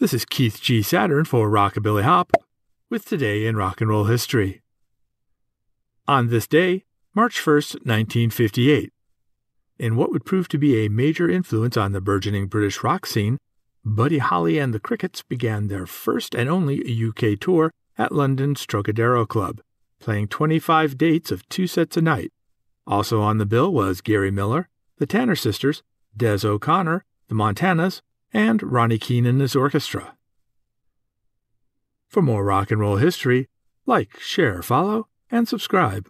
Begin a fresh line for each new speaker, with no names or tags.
This is Keith G. Saturn for Rockabilly Hop with Today in Rock and Roll History. On this day, March 1st, 1958, in what would prove to be a major influence on the burgeoning British rock scene, Buddy Holly and the Crickets began their first and only UK tour at London's Trocadero Club, playing 25 dates of two sets a night. Also on the bill was Gary Miller, the Tanner Sisters, Des O'Connor, the Montanas, and Ronnie Keene and his orchestra. For more rock and roll history, like, share, follow, and subscribe.